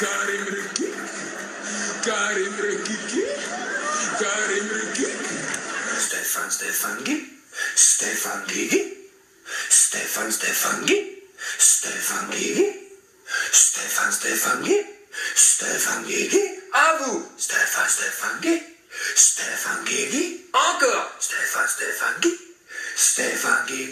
Karim Rekiki. Karim Rekiki. Stefan Stefan G. Stefan Gigi. Stefan Stefan Stefan Gigi. Stefan Stefan Stefan Gigi. À vous. Stefan Stefan Stefan Gigi. Encore. Stefan Stefan Stefan Gigi.